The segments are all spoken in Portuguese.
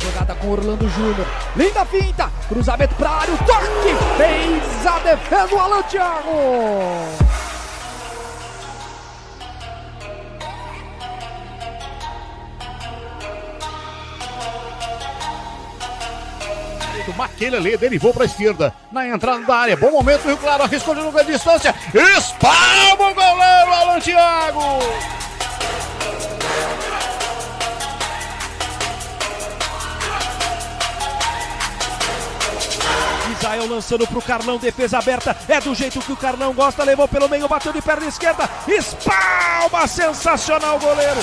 Jogada com Orlando Júnior. Linda finta. Cruzamento para área. O toque. Fez a defesa o Alan Thiago. Do Maquelele derivou para a esquerda. Na entrada da área, bom momento, Rio Claro arriscou de longa distância. Espalma o goleiro Alan Thiago. Israel lançando pro Carlão, defesa aberta, é do jeito que o Carlão gosta, levou pelo meio, bateu de perna esquerda, espalma, sensacional goleiro.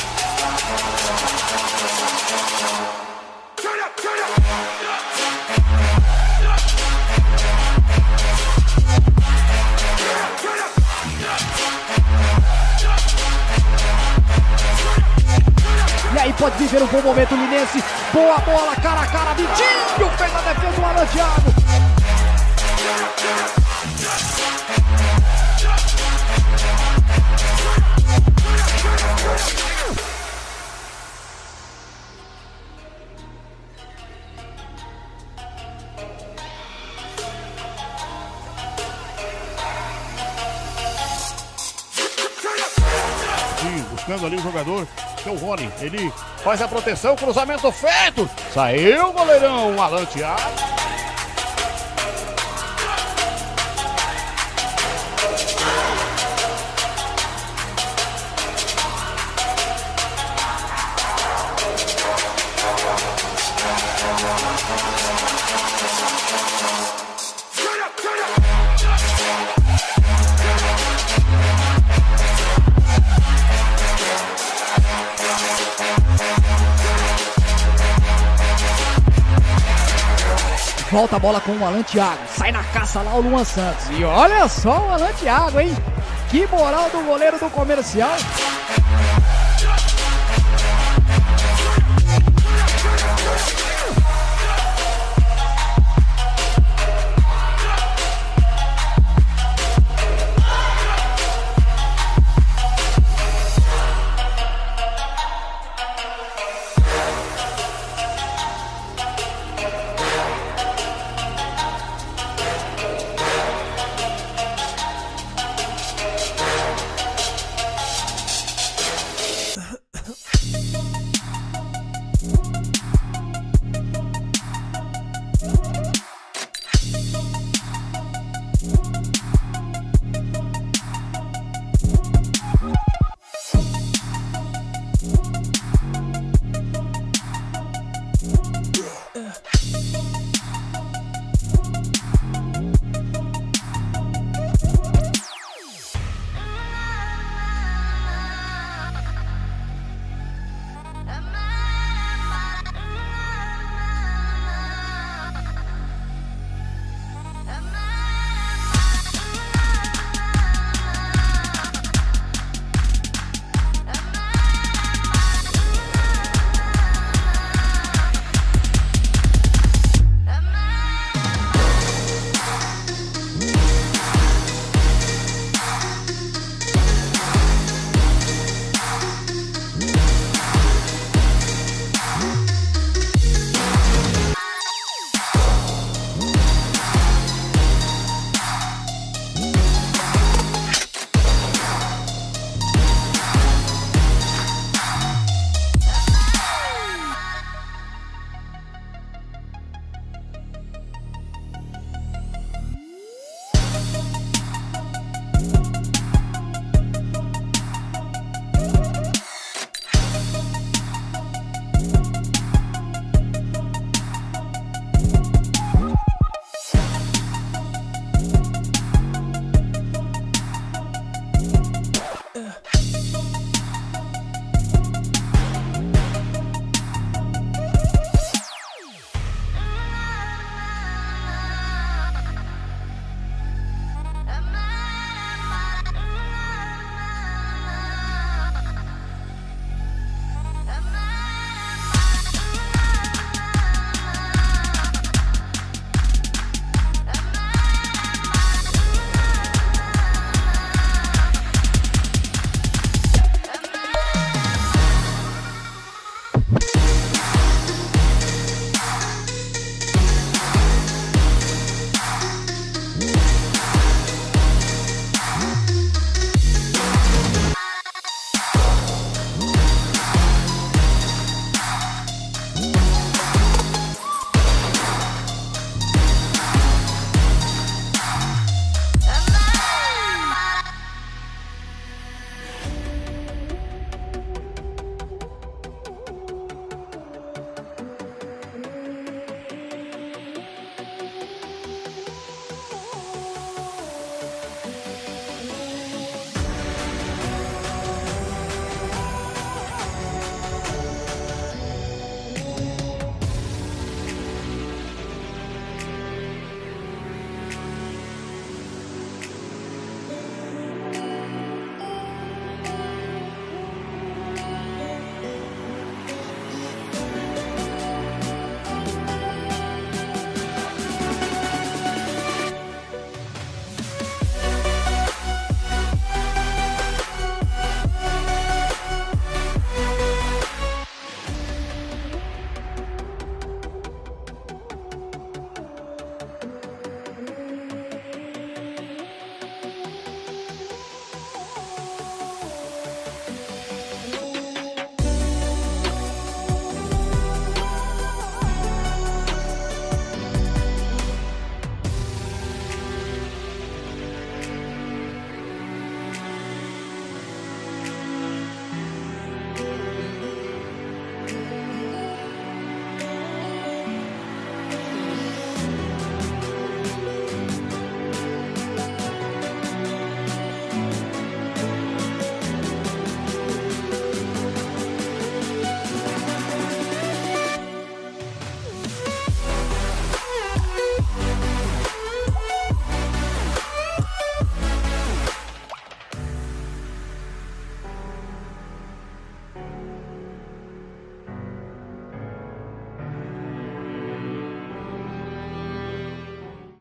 Viver um bom momento o Linense. Boa bola, cara a cara. Vitinho fez a defesa do Alan Thiago. Buscando ali o jogador, que é o Rony. Ele faz a proteção, cruzamento feito. Saiu o goleirão Alan Thiago. Volta a bola com o Alan Thiago. Sai na caça lá o Luan Santos. E olha só o Alan Thiago, hein? Que moral do goleiro do comercial.